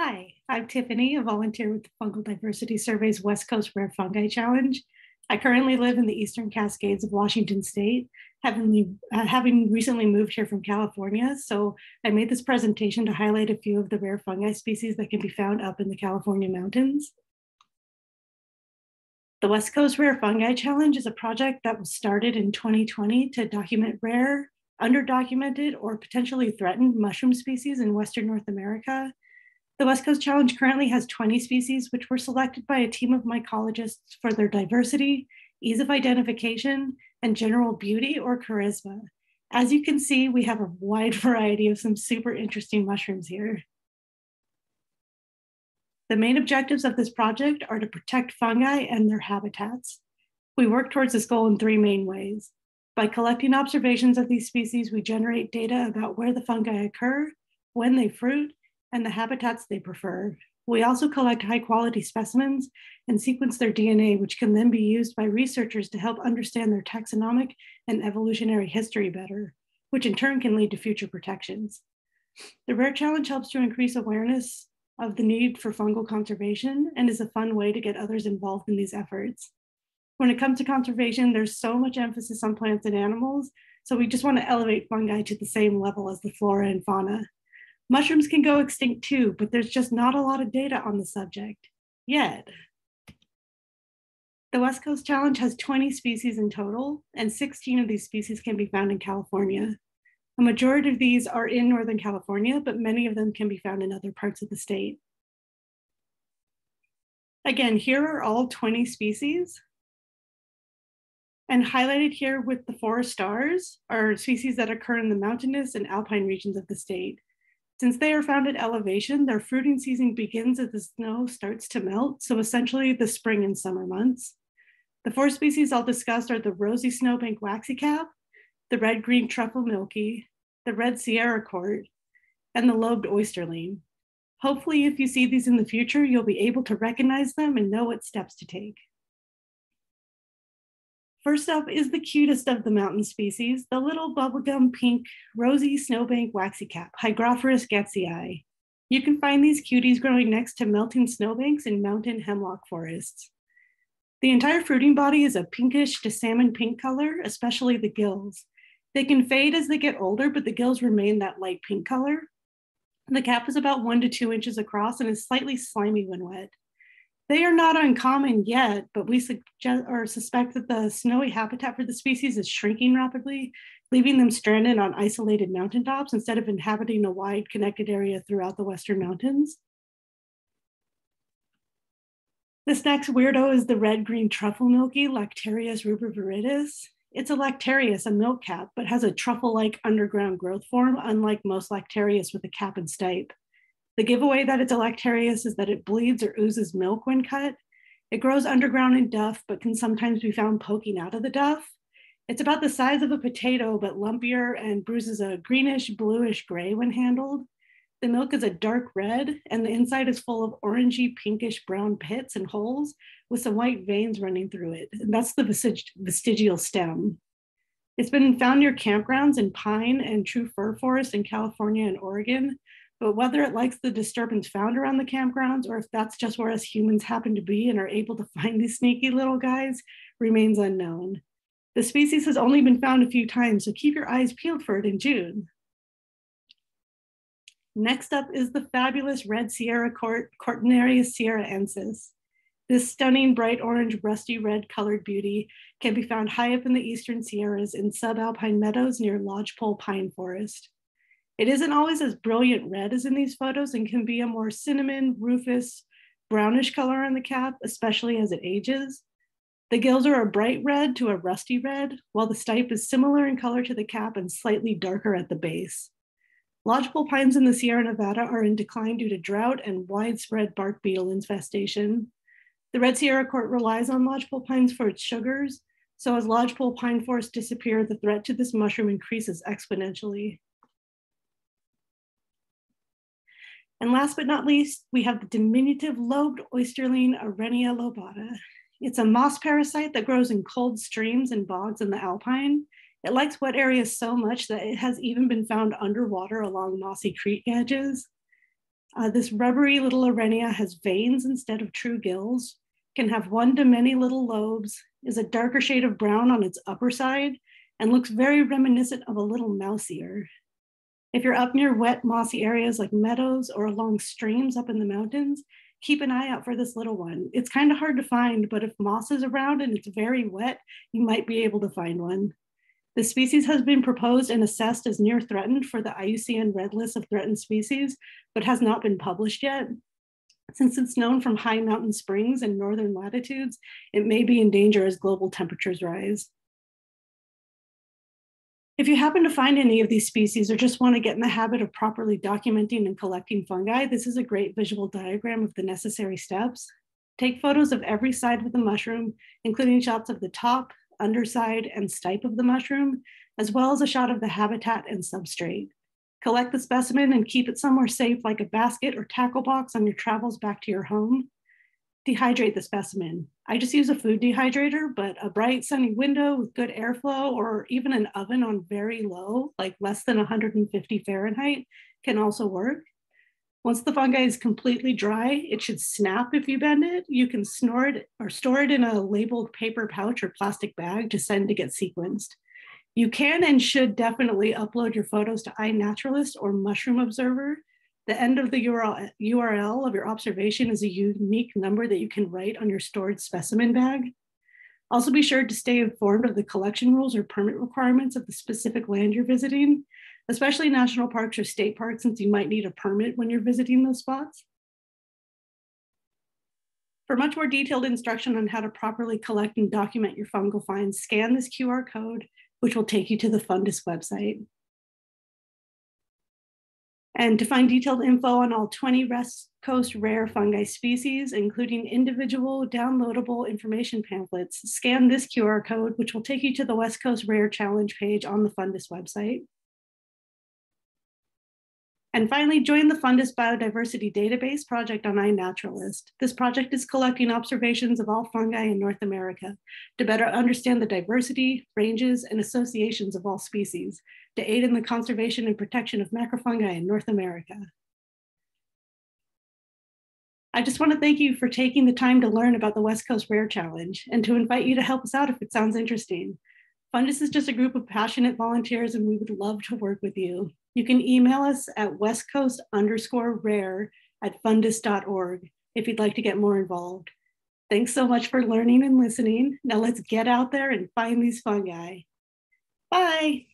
Hi, I'm Tiffany, a volunteer with the Fungal Diversity Survey's West Coast Rare Fungi Challenge. I currently live in the Eastern Cascades of Washington State, having, uh, having recently moved here from California. So I made this presentation to highlight a few of the rare fungi species that can be found up in the California mountains. The West Coast Rare Fungi Challenge is a project that was started in 2020 to document rare, underdocumented, or potentially threatened mushroom species in Western North America the West Coast Challenge currently has 20 species, which were selected by a team of mycologists for their diversity, ease of identification, and general beauty or charisma. As you can see, we have a wide variety of some super interesting mushrooms here. The main objectives of this project are to protect fungi and their habitats. We work towards this goal in three main ways. By collecting observations of these species, we generate data about where the fungi occur, when they fruit, and the habitats they prefer. We also collect high quality specimens and sequence their DNA, which can then be used by researchers to help understand their taxonomic and evolutionary history better, which in turn can lead to future protections. The Rare Challenge helps to increase awareness of the need for fungal conservation and is a fun way to get others involved in these efforts. When it comes to conservation, there's so much emphasis on plants and animals, so we just want to elevate fungi to the same level as the flora and fauna. Mushrooms can go extinct too, but there's just not a lot of data on the subject yet. The West Coast Challenge has 20 species in total, and 16 of these species can be found in California. A majority of these are in Northern California, but many of them can be found in other parts of the state. Again, here are all 20 species. And highlighted here with the four stars are species that occur in the mountainous and alpine regions of the state. Since they are found at elevation, their fruiting season begins as the snow starts to melt, so essentially the spring and summer months. The four species I'll discuss are the rosy snowbank waxy cap, the red-green truffle milky, the red Sierra court, and the lobed oysterling. Hopefully, if you see these in the future, you'll be able to recognize them and know what steps to take. First up is the cutest of the mountain species, the little bubblegum pink rosy snowbank waxy cap, Hygrophorus goetzii. You can find these cuties growing next to melting snowbanks in mountain hemlock forests. The entire fruiting body is a pinkish to salmon pink color, especially the gills. They can fade as they get older, but the gills remain that light pink color. The cap is about one to two inches across and is slightly slimy when wet. They are not uncommon yet, but we suggest or suspect that the snowy habitat for the species is shrinking rapidly, leaving them stranded on isolated mountaintops instead of inhabiting a wide connected area throughout the Western mountains. This next weirdo is the red-green truffle milky Lactarius rubriviridis. It's a Lactarius, a milk cap, but has a truffle-like underground growth form, unlike most Lactarius with a cap and stipe. The giveaway that it's lactarius is that it bleeds or oozes milk when cut. It grows underground in duff, but can sometimes be found poking out of the duff. It's about the size of a potato, but lumpier and bruises a greenish, bluish gray when handled. The milk is a dark red, and the inside is full of orangey, pinkish brown pits and holes with some white veins running through it. And that's the vestigial stem. It's been found near campgrounds in pine and true fir forest in California and Oregon, but whether it likes the disturbance found around the campgrounds or if that's just where us humans happen to be and are able to find these sneaky little guys remains unknown. The species has only been found a few times, so keep your eyes peeled for it in June. Next up is the fabulous red Sierra Court, Cortinarius sierraensis. This stunning bright orange, rusty red colored beauty can be found high up in the eastern Sierras in subalpine meadows near lodgepole pine forest. It isn't always as brilliant red as in these photos and can be a more cinnamon, rufous, brownish color on the cap, especially as it ages. The gills are a bright red to a rusty red, while the stipe is similar in color to the cap and slightly darker at the base. Lodgepole pines in the Sierra Nevada are in decline due to drought and widespread bark beetle infestation. The Red Sierra Court relies on lodgepole pines for its sugars, so as lodgepole pine forests disappear, the threat to this mushroom increases exponentially. And last but not least, we have the diminutive lobed oysterling Arrhenia lobata. It's a moss parasite that grows in cold streams and bogs in the alpine. It likes wet areas so much that it has even been found underwater along mossy creek edges. Uh, this rubbery little Arrhenia has veins instead of true gills, can have one to many little lobes, is a darker shade of brown on its upper side, and looks very reminiscent of a little mouse ear. If you're up near wet, mossy areas like meadows or along streams up in the mountains, keep an eye out for this little one. It's kind of hard to find, but if moss is around and it's very wet, you might be able to find one. The species has been proposed and assessed as near threatened for the IUCN Red List of Threatened Species, but has not been published yet. Since it's known from high mountain springs and northern latitudes, it may be in danger as global temperatures rise. If you happen to find any of these species or just want to get in the habit of properly documenting and collecting fungi, this is a great visual diagram of the necessary steps. Take photos of every side of the mushroom, including shots of the top, underside, and stipe of the mushroom, as well as a shot of the habitat and substrate. Collect the specimen and keep it somewhere safe like a basket or tackle box on your travels back to your home dehydrate the specimen. I just use a food dehydrator, but a bright sunny window with good airflow or even an oven on very low, like less than 150 Fahrenheit, can also work. Once the fungi is completely dry, it should snap if you bend it. You can snort or store it in a labeled paper pouch or plastic bag to send to get sequenced. You can and should definitely upload your photos to iNaturalist or Mushroom Observer the end of the URL, of your observation is a unique number that you can write on your stored specimen bag. Also be sure to stay informed of the collection rules or permit requirements of the specific land you're visiting, especially national parks or state parks, since you might need a permit when you're visiting those spots. For much more detailed instruction on how to properly collect and document your fungal finds, scan this QR code, which will take you to the FunDiS website. And to find detailed info on all 20 West Coast rare fungi species, including individual downloadable information pamphlets, scan this QR code, which will take you to the West Coast Rare Challenge page on the FunDiS website. And finally, join the FunDiS Biodiversity Database project on iNaturalist. This project is collecting observations of all fungi in North America to better understand the diversity, ranges, and associations of all species to aid in the conservation and protection of macrofungi in North America. I just want to thank you for taking the time to learn about the West Coast Rare Challenge and to invite you to help us out if it sounds interesting. FunDiS is just a group of passionate volunteers and we would love to work with you. You can email us at westcoast underscore rare at fundis.org if you'd like to get more involved. Thanks so much for learning and listening. Now let's get out there and find these fungi. Bye.